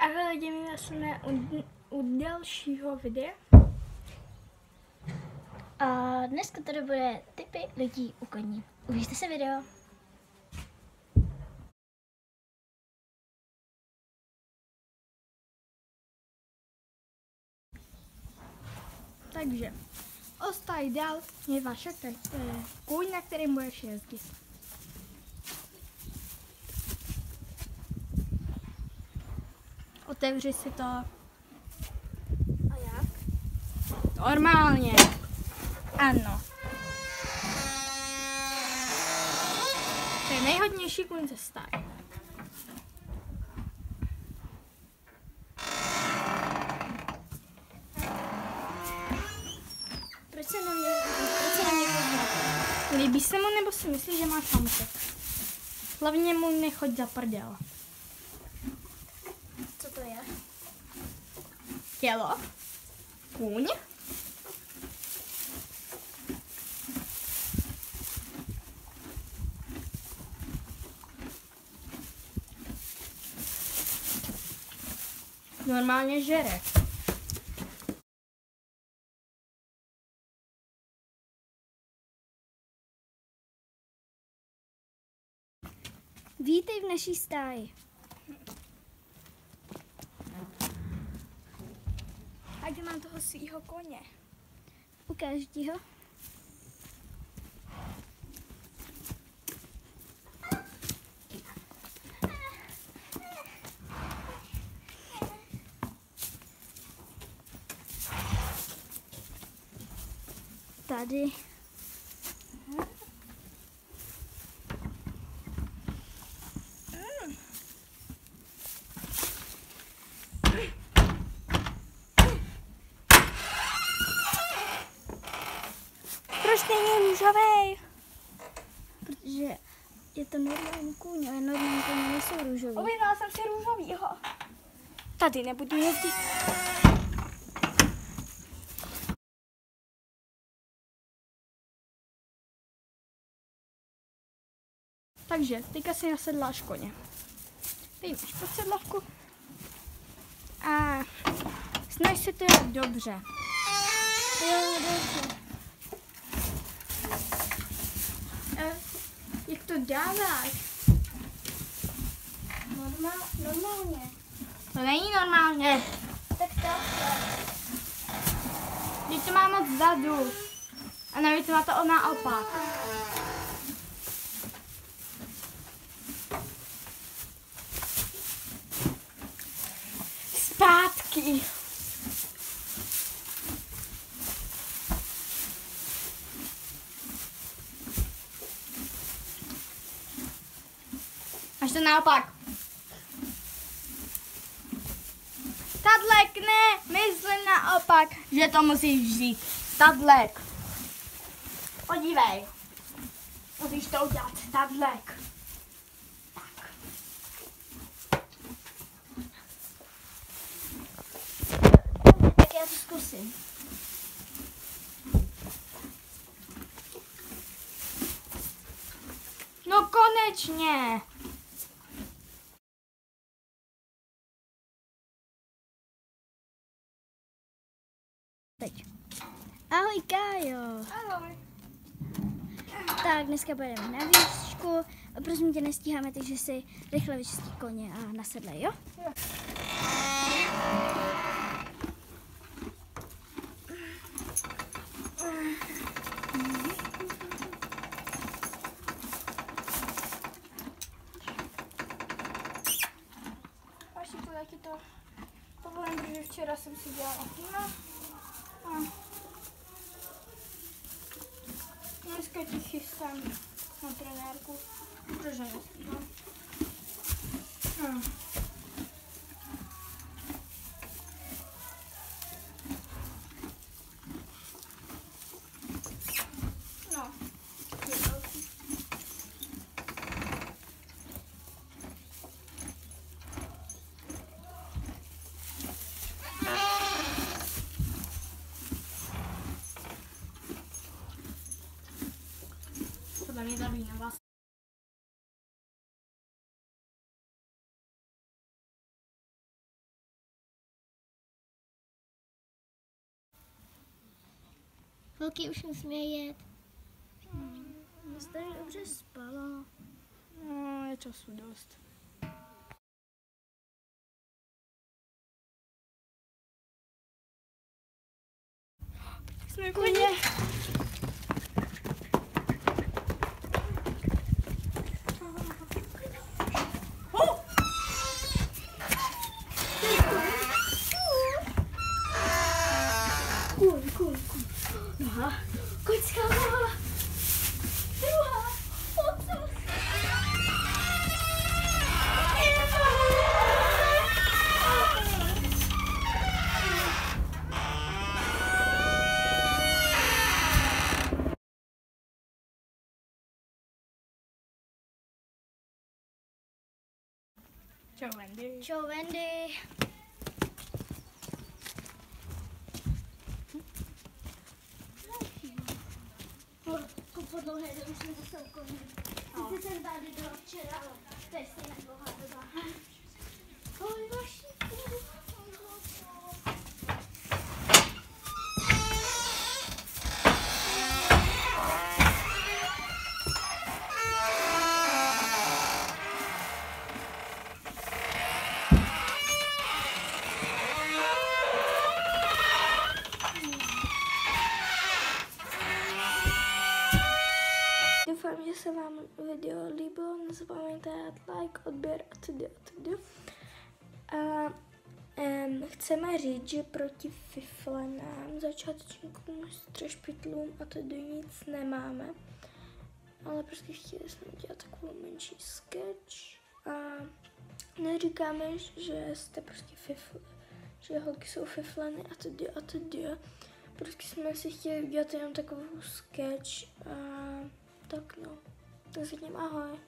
Ahoj lidi, my jsme u, u dalšího videa. A dneska tady bude typy lidí u koní. Uvidíte se video. Takže, ostaj dál je vaše to je kůň, na kterým budeš jezdit. Otevři si to A jak? normálně. Ano. To je nejhodnější kůň ze stáje. Proč se na mě, proč se na mě? Líbí se mu nebo si myslíš, že máš pamutek? Hlavně mu nechoď za prdel. Co to je? Tělo. Kůň. Normálně žere. Vítej v naší stáji. Ať mám toho svýho koně. Ukáž ti ho. Tady. Není růžový? Protože je to normální kůň, ale normální kůň nejsou růžový. Objednala jsem si růžovýho. Tady nebudu jezdit. Takže, teďka si nasedláš koně. Ty máš pod sedlavku. A snaž se to dělat dobře. Jo, dobře. Jak to dáváš? Normál, normálně. To není normálně. Tak to. Teď to má moc vzadu. A navíc má to naopak. Zpátky. Až to naopak. Tadlek, ne, myslím naopak, že to musíš vzít. Tadlek. Podívej. Musíš to udělat, tadlek. Tak. Tak já to zkusím. No konečně. Ahoj Kájo. Ahoj. Tak, dneska budeme na výšku. Prosím tě, nestíháme, takže si rychle vyčistí koně a nasedlej, jo? Jo. To taky to povolím, protože včera jsem si dělala. No. Dneska ti chystám na trenérku, protože nespím. No. No. je velký. Podle mě ta vína vás Holky už musíme jet. Dnes tady dobře spala. No, je času dost. Jsme koně. Čau, Wendy. Čau, Wendy. Ku podlouhé doby jsme zase u koně. Sice jsem tady byla včera, ale to je stejná dlouhá doba. Ahoj, Vašíku. Doufám, video líbilo. Nezapomeňte dát like, odběr a tedy a tedy. A um, chceme říct, že proti fiflenám, začátečníkům, střešpitlům a tedy nic nemáme. Ale prostě chtěli jsme udělat takovou menší sketch a neříkáme, že jste prostě fifl, že holky jsou fifleny a tedy a tedy. Prostě jsme si chtěli udělat jenom takovou sketch a tak no. Tak řekněme ahoj.